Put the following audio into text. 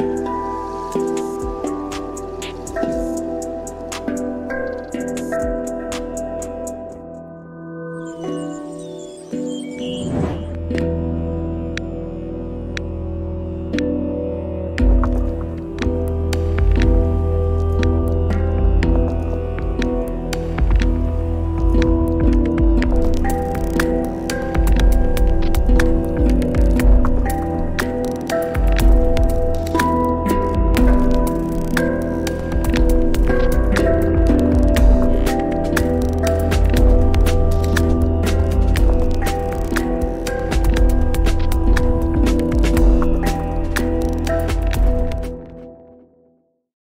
you